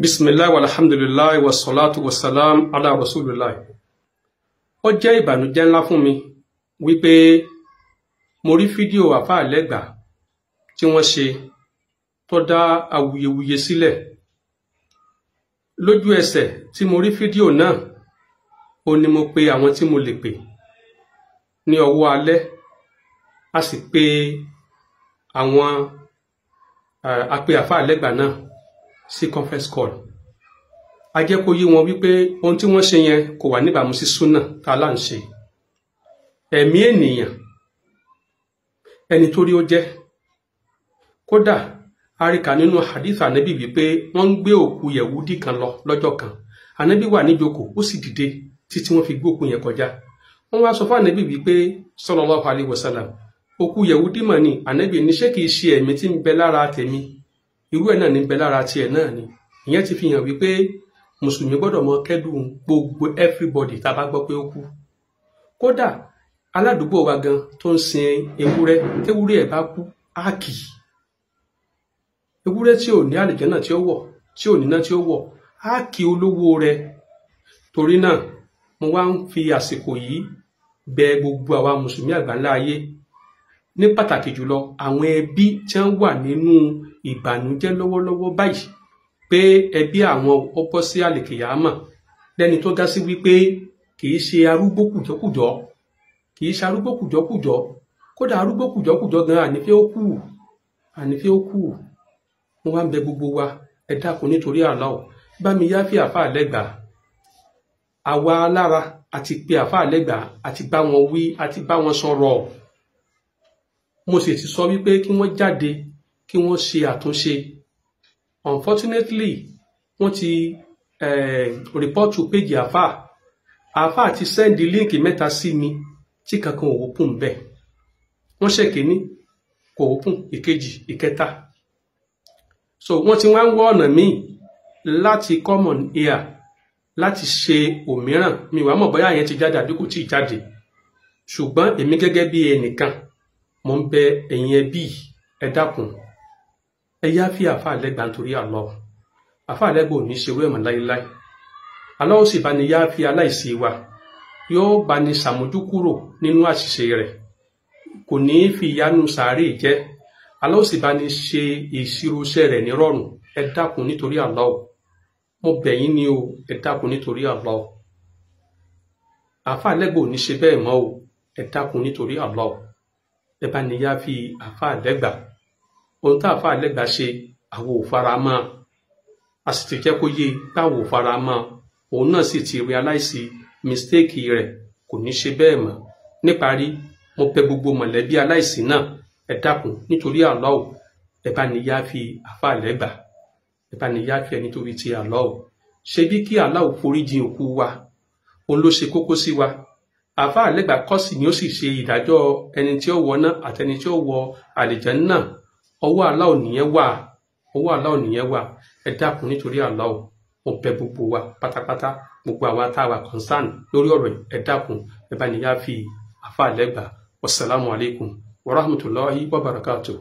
bisimilahi walhamdulilahi wasalaatu wasalaam ala rasulilahi ó jẹ́ ìbànújẹ́ ńlá fún mi wípé mo rí fídíò àfáà lẹ́gbàá tí wọ́n ṣe tó dá awuyewuye sílẹ̀. Lójú ẹsẹ̀ tí mo rí fídíò náà ó ní mo pe àwọn tí mo lè pè ní ọwọ́ alẹ́ a sì pe àwọn pe àfáà náà sí conference call. A jẹ́ kó yé wọn wípé ohun tí wọ́n ṣe yẹn kò wà níbàámu sí súnà tá a là ń ṣe. Ẹ̀mí ènìyàn ẹni tó rí ó jẹ́. Kódà àríkà nínú hadith anabi wípé wọ́n ń gbé òkú yẹ̀wúdì kan lọ lọ́jọ́ kan. Anabi wà níjókòó ó sì dìde títí wọ́n fi gbé òkú yẹn kọjá. Wọ́n wá sọ fún anabi wípé sallallahu alaihi wasallam òkú yẹ̀wúdì mọ̀ ni. Anabi ní kìí ṣe ẹ̀mí tí ń bẹ lára tèmi irú ẹ̀ náà ní bẹ lára tiẹ̀ náà ni. Ìyẹn ti fi hàn wípé mùsùlùmí gbọ́dọ̀ mọ kẹ́dùn gbogbo everybody tá a bá gbọ́ pé ó kú. Kódà aládùúgbò wa gan tó ń sin ewúrẹ́ tewúrẹ́ ẹ̀ bá kú á kì í. Ewúrẹ́ tí ò ní àlìjẹ́nà tí ó wọ̀ tí ò níná tí ó wọ̀ á kì í olówó rẹ̀. Torí náà mo wá ń fi àsìkò yìí bẹ gbogbo àwa mùsùlùmí àgbáńlá ayé. Ní pàtàkì jùlọ àwọn ẹbí tí wọ́n wà nínú ìbànújẹ́ lọ́wọ́lọ́wọ́ báyìí pé ẹbí àwọn ó bọ́ sí àlèkèyàmọ̀ lẹ́ni tó dá sí wípé kì í ṣe arúgbó kùjọ́kùjọ́ kì í ṣe arúgbó kùjọ́kùjọ́. Kódà arúgbó kùjọ́kùjọ́ gan ànífẹ́ ó kù ànífẹ́ ó kù wọ́n wá ń bẹ gbogbo wa ẹ dákun nítorí àlá ò bá mi yá fi àfa àlẹ́gbà àwa alára àti pé àfa àlẹ́gbà àti bá wọn wí àti bá wọn sọ̀rọ̀. Mo sì ti sọ wípé kí wọ́n jáde kí wọ́n ṣe àtúnṣe. Unfortunately wọ́n ti eh, rìpọ́tù péjì àfà àfà ti sẹ́ndì líǹkì mẹ́ta sí mi tí kankan ò wọ́pùn bẹ́ẹ̀. Wọ́n ṣe kìíní kò wọ́pùn ìkejì ìkẹta. So wọ́n ti wá ń wọ ọ̀nà míì láti common ear láti ṣe òmíràn. Mi wàá mọ̀ bóyá yẹn ti jáde àbí kò tí ì jáde. Ṣùgbọ́n èmi gẹ́gẹ́ bí ẹnìkan mo ń bẹ ẹ̀yin ẹbí. Ẹ dákun ẹ yá fi àfa àlẹgbà nítorí àlọ àfa àlẹgbà ò ní ṣe wẹ́ẹ̀mọ̀ láéláé Allah sì bá ní yá fi aláìsí wa. Yóò bá ní ṣàmójúkúrò nínú àṣìṣe rẹ̀. Kò ní fi ìyanu sàárè jẹ́. Allah sì bá ní ṣe ìṣirò iṣẹ́ rẹ̀ nírọ̀rùn. Ẹ dákun nítorí Allah mo bẹ̀ yín ni o. Ẹ dákun nítorí Allah àfa àlẹgbà ò ní ṣe bẹ́ẹ̀ mọ́ o. Ẹ dákun nítorí Allah ẹ bá ní yá fi àfa àlẹgbà ohun tá àfa àlẹgbà ṣe àwọn ò fara mọ́. A sì ti jẹ́ kó yé báwo ò òun náà sì ti realize mistake rẹ̀. Kò ní ṣe bẹ́ẹ̀ mọ́. Níparí mo bẹ̀ gbogbo mọ̀lẹ́bí aláìsí náà. Ẹ dákun nítorí o ẹ bá ní yá fi àfa àlẹgbà ẹ bá ní yá fi ẹni tó ti o. Ṣe bí kí Allah foríjì òkú wa? Òun ló ṣe kókó sí wa. Àfa àlẹgbà kọ́sì ni ó sì ṣe ìdájọ́ ẹni tí ó wọ náà àtẹni tí ó wọ àlìjánnà ọwọ́ Allah nìyẹn wà ọwọ́ Allah nìyẹn wà. Ẹ dákun nítorí Allah mo bẹ̀ gbogbo wa pátápátá gbogbo àwa tá a wà concern lórí ọ̀rọ̀ ẹ dákun ẹ bá ní yá fi àfa àlẹgbà wasalaamu alaykum wa rahmatulahi wa barakatuh.